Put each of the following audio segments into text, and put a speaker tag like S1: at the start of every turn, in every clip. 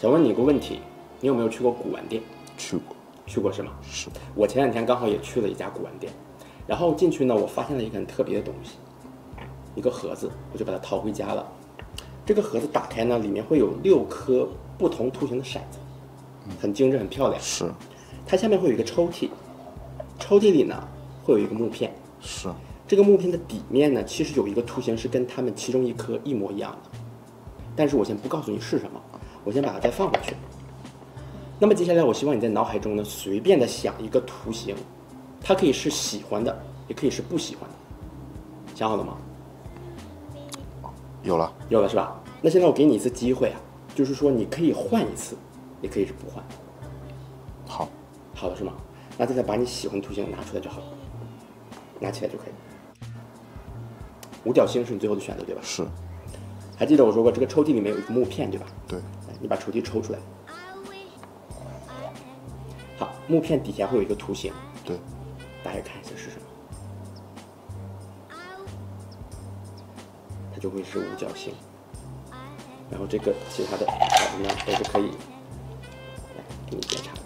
S1: 想问你一个问题，你有没有去过古玩店？
S2: 去过，
S1: 去过是吗？
S2: 是
S1: 我前两天刚好也去了一家古玩店，然后进去呢，我发现了一个很特别的东西，一个盒子，我就把它淘回家了。这个盒子打开呢，里面会有六颗不同图形的骰子，很精致，很漂亮。
S2: 是
S1: 它下面会有一个抽屉，抽屉里呢会有一个木片，
S2: 是，
S1: 这个木片的底面呢，其实有一个图形是跟它们其中一颗一模一样的，但是我先不告诉你是什么，我先把它再放回去。那么接下来，我希望你在脑海中呢，随便的想一个图形，它可以是喜欢的，也可以是不喜欢的。想好了吗？
S2: 有了，
S1: 有了是吧？那现在我给你一次机会啊，就是说你可以换一次，也可以是不换。
S2: 好，
S1: 好了是吗？那现在把你喜欢的图形拿出来就好了，拿起来就可以。五角星是你最后的选择对吧？
S2: 是
S1: 还记得我说过这个抽屉里面有一个木片对吧？
S2: 对，
S1: 你把抽屉抽出来。好，木片底下会有一个图形，
S2: 对，
S1: 大家看一下是什么？它就会是五角星。然后这个其他的骰子呢都是可以来给你检查的。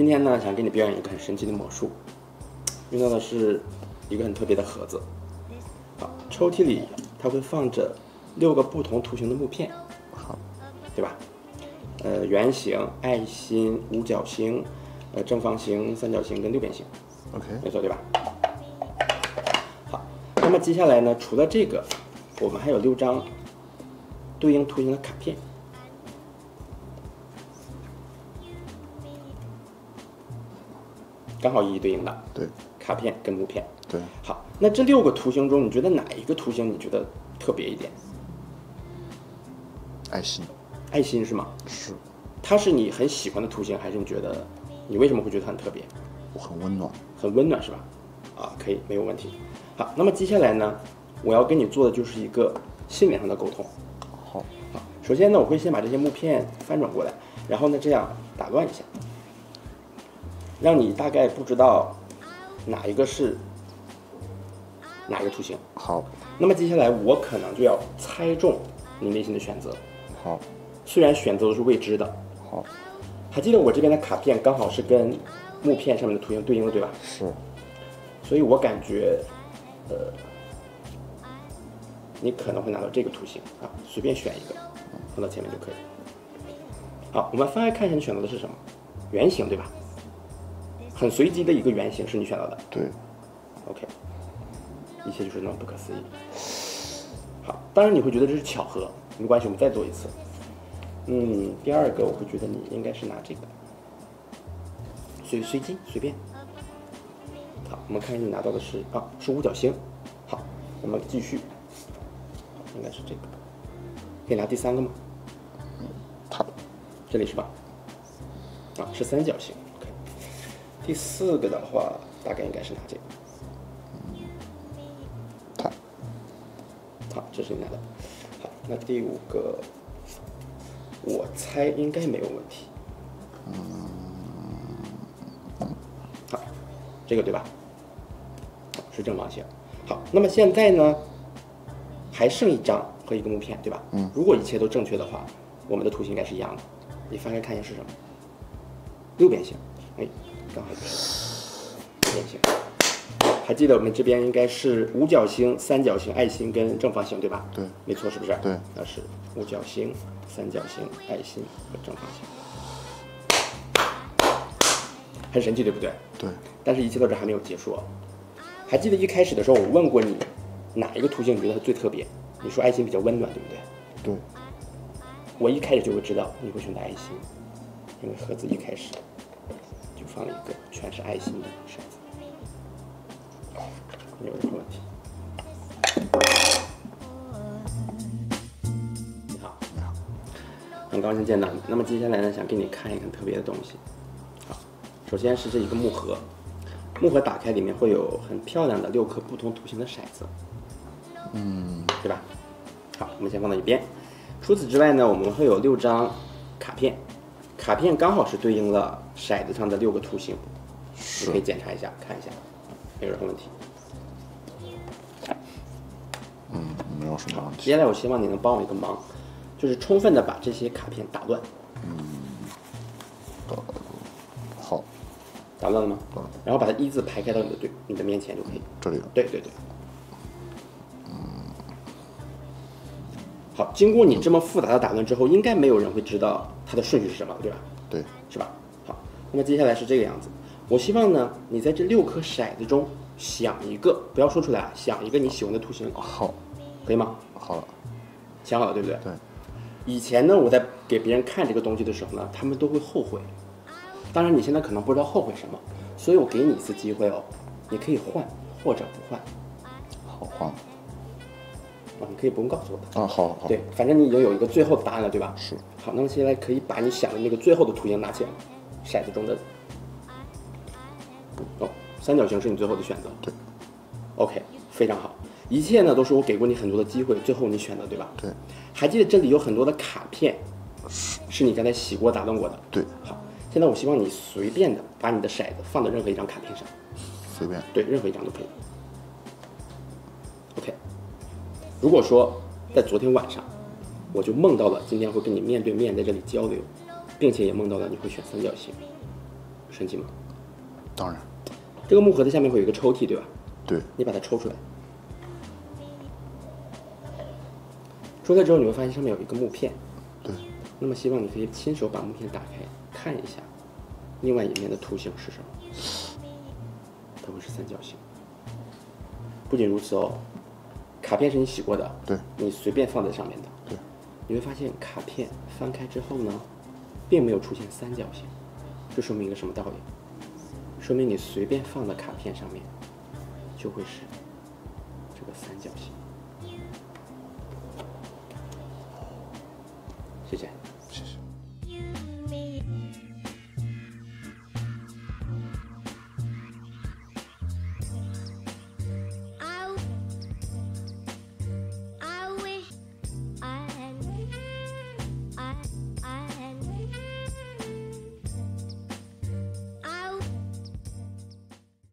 S1: 今天呢想给你表演一个很神奇的魔术，用到的是一个很特别的盒子。好，抽屉里它会放着六个不同图形的木片，
S2: 好，
S1: 对吧？呃，圆形、爱心、五角星、呃正方形、三角形跟六边形
S2: ，，OK，
S1: 没错对吧？好，那么接下来呢，除了这个，我们还有六张对应图形的卡片。刚好一一对应的
S2: 对
S1: 卡片跟木片。
S2: 对，
S1: 好，那这六个图形中，你觉得哪一个图形你觉得特别一点？
S2: 爱心
S1: 爱心是吗？
S2: 是，
S1: 它是你很喜欢的图形，还是你觉得你为什么会觉得它很特别？
S2: 我很温暖，
S1: 很温暖是吧？啊，可以，没有问题。好，那么接下来呢，我要跟你做的就是一个心理上的沟通。
S2: 好，
S1: 好，首先呢，我会先把这些木片翻转过来，然后呢，这样打乱一下，让你大概不知道哪一个是哪一个图形。
S2: 好，
S1: 那么接下来我可能就要猜中你内心的选择，
S2: 好，
S1: 虽然选择都是未知的。
S2: 好，
S1: 还记得我这边的卡片刚好是跟木片上面的图形对应的，对吧？
S2: 是，
S1: 所以我感觉，呃，你可能会拿到这个图形啊，随便选一个，放到前面就可以。好，我们翻开看一下你选择的是什么，圆形对吧？很随机的一个圆形是你选到的
S2: 对
S1: ，，OK，一切就是那么不可思议。好，当然你会觉得这是巧合，没关系，我们再做一次。嗯，第二个我会觉得你应该是拿这个，随随机随便。好，我们看看你拿到的是啊，是五角星。好，我们继续，应该是这个，可以拿第三个吗？
S2: 它
S1: 这里是吧？啊，是三角形。第四个的话，大概应该是拿这个。
S2: 它
S1: 好，这是你拿的。好，那第五个，我猜应该没有问题。嗯好，这个对吧？好，是正方形。好，那么现在呢，还剩一张和一个木片，对吧？
S2: 嗯。
S1: 如果一切都正确的话，我们的图形应该是一样的。你翻开看一下是什么？六边形。哎，刚好就是六边形。还记得我们这边应该是五角星、三角形、爱心跟正方形，对吧？
S2: 对，
S1: 没错，是不是？
S2: 对，
S1: 那是五角星、三角形、爱心和正方形，很神奇，对不对？
S2: 对，
S1: 但是一切到这还没有结束哦。还记得一开始的时候我问过你，哪一个图形你觉得它最特别？你说爱心比较温暖，对不对？
S2: 对，
S1: 我一开始就会知道你会选择爱心，因为盒子一开始就放了一个全是爱心的骰子，没有任何问题。你好，
S2: 你好，
S1: 很高兴见到你。那么接下来呢，想给你看一个特别的东西。好，首先是这一个木盒，木盒打开里面会有很漂亮的六颗不同图形的骰子，
S2: 嗯，
S1: 对吧？好，我们先放到一边。除此之外呢，我们会有六张卡片，卡片刚好是对应了骰子上的六个图形，你可以检查一下看一下，没有任何问题。
S2: 嗯，没有什么问题。
S1: 接下来我希望你能帮我一个忙，就是充分的把这些卡片打乱，
S2: 好，
S1: 打乱了吗
S2: 嗯？
S1: 然后把它一字排开到你的对你的面前就可以。
S2: 这里了
S1: 对对对。好，经过你这么复杂的打乱之后，应该没有人会知道它的顺序是什么，对吧？
S2: 对，
S1: 是吧？好，那么接下来是这个样子。我希望呢，你在这六颗骰子中想一个，不要说出来啊，想一个你喜欢的图形，
S2: 好，
S1: 可以吗？
S2: 好了，
S1: 想好了，对不对？
S2: 对。
S1: 以前呢，我在给别人看这个东西的时候呢，他们都会后悔。当然，你现在可能不知道后悔什么，所以我给你一次机会哦，你可以换或者不换
S2: 好换了。
S1: 啊，你可以不用告诉我的。
S2: 啊，好好，
S1: 对，反正你已经有一个最后的答案了，对吧？
S2: 是。
S1: 好，那么现在可以把你想的那个最后的图形拿起来，骰子中的。哦，三角形是你最后的选择。
S2: 对。
S1: OK，非常好。一切呢都是我给过你很多的机会，最后你选的，对吧？
S2: 对，
S1: 还记得这里有很多的卡片，是你刚才洗过、打乱过的。
S2: 对，
S1: 好，现在我希望你随便的把你的骰子放到任何一张卡片上，
S2: 随便。
S1: 对，任何一张都可以。OK，如果说在昨天晚上，我就梦到了今天会跟你面对面在这里交流，并且也梦到了你会选三角形，神奇吗？
S2: 当然，
S1: 这个木盒子下面会有一个抽屉，对吧？
S2: 对，
S1: 你把它抽出来，抽出来之后你会发现上面有一个木片，
S2: 对，
S1: 那么希望你可以亲手把木片打开，看一下，另外一面的图形是什么？它会是三角形。不仅如此哦，卡片是你洗过的，
S2: 对，
S1: 你随便放在上面的，
S2: 对，
S1: 你会发现卡片翻开之后呢，并没有出现三角形，这说明一个什么道理？说明你随便放的卡片上面，就会是这个三角形。谢谢。